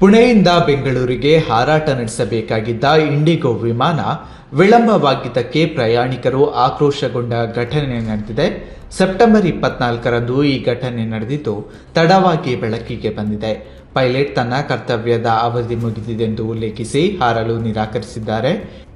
ಪುಣೆಯಿಂದ ಬೆಂಗಳೂರಿಗೆ ಹಾರಾಟ ನಡೆಸಬೇಕಾಗಿದ್ದ ಇಂಡಿಗೋ ವಿಮಾನ ವಿಳಂಬವಾಗಿದ್ದಕ್ಕೆ ಪ್ರಯಾಣಿಕರು ಆಕ್ರೋಶಗೊಂಡ ಘಟನೆ ನಡೆದಿದೆ. ಸೆಪ್ಟೆಂಬರ್ ಇಪ್ಪತ್ನಾಲ್ಕರಂದು ಈ ಘಟನೆ ನಡೆದಿದ್ದು ತಡವಾಗಿ ಬೆಳಕಿಗೆ ಬಂದಿದೆ. ಪೈಲಟ್ ತನ್ನ ಕರ್ತವ್ಯದ ಅವಧಿ ಮುಗಿದಿದೆಂದು ಉಲ್ಲೇಖಿಸಿ ಹಾರಲು ನಿರಾಕರಿಸಿದ್ದಾರೆ.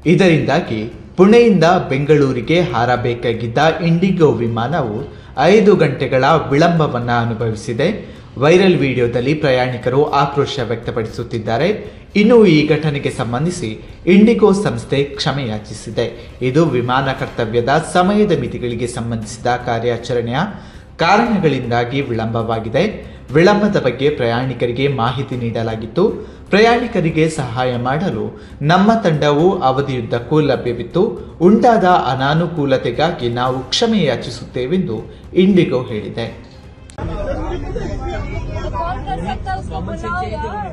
ಇದರಿಂದಾಗಿ ಪುಣೆಯಿಂದ ಬೆಂಗಳೂರಿಗೆ ಹಾರಬೇಕಾಗಿದ್ದ ಇಂಡಿಗೋ ವಿಮಾನವು ಐದು ಗಂಟೆಗಳ ವಿಳಂಬವನ್ನು ಅನುಭವಿಸಿದೆ. ವೈರಲ್ ವಿಡಿಯೋದಲ್ಲಿ ಪ್ರಯಾಣಿಕರು ಆಕ್ರೋಶ ವ್ಯಕ್ತಪಡಿಸುತ್ತಿದ್ದಾರೆ. ಇನ್ನು ಈ ಘಟನೆಗೆ ಸಂಬಂಧಿಸಿ ಇಂಡಿಗೋ ಸಂಸ್ಥೆ ಕ್ಷಮೆಯಾಚಿಸಿದೆ ಇದು ವಿಮಾನ ಕರ್ತವ್ಯದ ಸಮಯದ ಮಿತಿಗಳಿಗೆ ಸಂಬಂಧಿಸಿದ ಕಾರ್ಯಾಚರಣೆಯ ಕಾರಣಗಳಿಂದಾಗಿ ವಿಳಂಬವಾಗಿದೆ. ವಿಳಂಬದ ಬಗ್ಗೆ ಪ್ರಯಾಣಿಕರಿಗೆ ಮಾಹಿತಿ ನೀಡಲಾಗಿತ್ತು. ಪ್ರಯಾಣಿಕರಿಗೆ ಸಹಾಯ ಮಾಡಲು ನಮ್ಮ ತಂಡವು ಅವಧಿಯುದ್ದಕ್ಕೂ ಲಭ್ಯವಿತ್ತು. ಉಂಟಾದ ಅನಾನುಕೂಲತೆಗಾಗಿ ನಾವು ಕ್ಷಮೆಯಾಚಿಸುತ್ತೇವೆಂದು ಇಂಡಿಗೋ ಹೇಳಿದೆ. कॉल कर सकता है उसको बुलाओ यार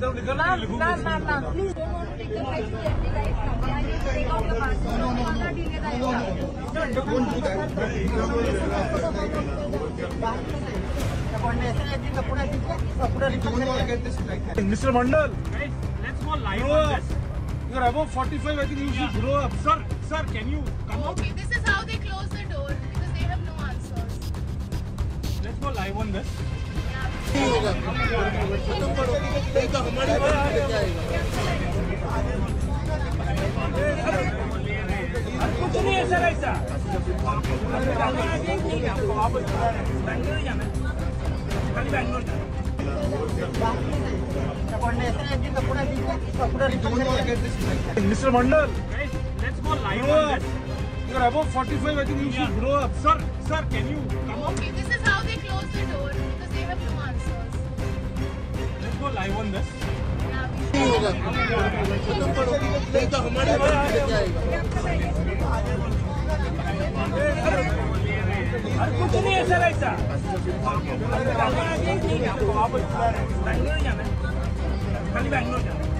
ma'am ma'am ma'am ma'am please don't want to take the flight every right now I need to take out your passport I'm not dealing with that. Mr. Mandal, Guys, let's go live grow up. this. You're above 45, I think you should grow up. Sir, sir, can you come out? Okay, this is Let's go live on this. कुछ नहीं है sir ऐसा ठीक है आपको वापस बैंगलोर ही जाना है खाली बैंगलोर जाना है। Mr. Mandal, Guys, let's go live grow on up. this. You're above 45, I think you should grow up. Sir, sir, can you come out? Let's go live on this. कुछ नहीं है सर ऐसा ठीक है आपको वापस बैंगलोर ही जाना है खाली बैंगलोर जाना है।